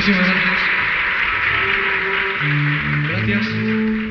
Sim.